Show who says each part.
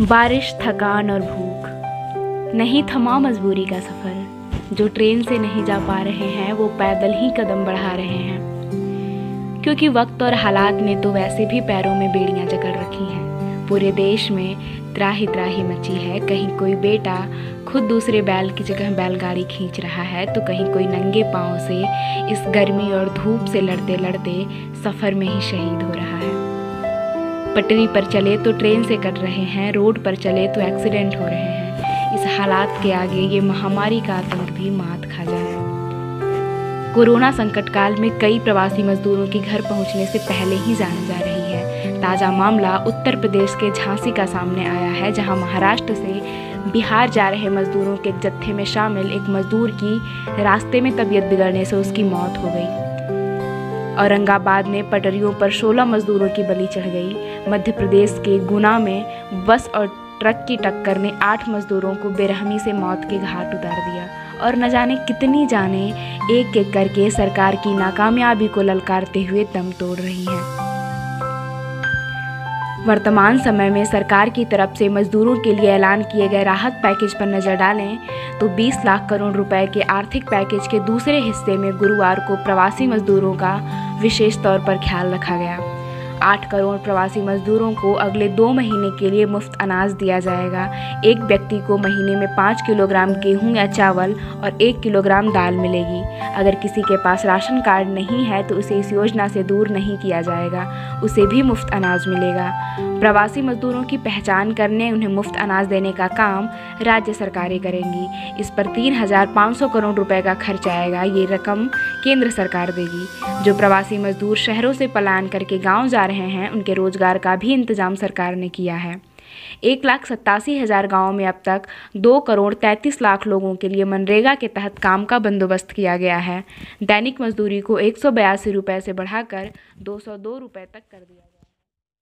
Speaker 1: बारिश, थकान और भूख। नहीं थमा मजबूरी का सफ़र। जो ट्रेन से नहीं जा पा रहे हैं, वो पैदल ही कदम बढ़ा रहे हैं। क्योंकि वक्त और हालात ने तो वैसे भी पैरों में बेड़ियाँ जकड़ रखी हैं। पूरे देश में त्राही त्राही मची है। कहीं कोई बेटा खुद दूसरे बैल की जगह बैलगाड़ी खींच रहा है तो कहीं कोई नंगे पाँव से इस गर्मी और धूप से लड़ते लड़ते सफ़र में ही शहीद हो रहा है। पटरी पर चले तो ट्रेन से कट रहे हैं, रोड पर चले तो एक्सीडेंट हो रहे हैं। इस हालात के आगे ये महामारी का आतंक भी मात खा जाए। कोरोना संकट काल में कई प्रवासी मजदूरों के घर पहुँचने से पहले ही जान जा रही है। ताज़ा मामला उत्तर प्रदेश के झांसी का सामने आया है, जहाँ महाराष्ट्र से बिहार जा रहे मजदूरों के जत्थे में शामिल एक मजदूर की रास्ते में तबीयत बिगड़ने से उसकी मौत हो गई। औरंगाबाद में पटरियों पर 16 मजदूरों की बलि चढ़ गई। मध्य प्रदेश के गुना में बस और ट्रक की टक्कर ने आठ मजदूरों को बेरहमी से मौत के घाट उतार दिया। और न जाने कितनी जाने, एक एक करके सरकार की नाकामयाबी को ललकारते हुए दम तोड़ रही हैं। वर्तमान समय में सरकार की तरफ़ से मजदूरों के लिए ऐलान किए गए राहत पैकेज पर नज़र डालें तो 20 लाख करोड़ रुपए के आर्थिक पैकेज के दूसरे हिस्से में गुरुवार को प्रवासी मजदूरों का विशेष तौर पर ख्याल रखा गया। आठ करोड़ प्रवासी मजदूरों को अगले दो महीने के लिए मुफ़्त अनाज दिया जाएगा। एक व्यक्ति को महीने में पाँच किलोग्राम गेहूँ या चावल और एक किलोग्राम दाल मिलेगी। अगर किसी के पास राशन कार्ड नहीं है तो उसे इस योजना से दूर नहीं किया जाएगा। उसे भी मुफ़्त अनाज मिलेगा। प्रवासी मजदूरों की पहचान करने, उन्हें मुफ़्त अनाज देने का काम राज्य सरकारें करेंगी। इस पर तीन हज़ार पाँच सौ करोड़ रुपए का खर्च आएगा। ये रकम केंद्र सरकार देगी। जो प्रवासी मजदूर शहरों से पलायन करके गाँव जा रहे हैं, उनके रोज़गार का भी इंतज़ाम सरकार ने किया है। एक लाख सत्तासी हज़ार गाँव में अब तक दो करोड़ तैंतीस लाख लोगों के लिए मनरेगा के तहत काम का बंदोबस्त किया गया है। दैनिक मजदूरी को एक सौ बयासी रुपये से बढ़ाकर दो सौ दो रुपये तक कर दिया गया।